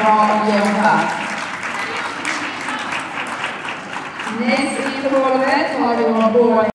Ferdinand, bra jobbat! Näst i hålet har vi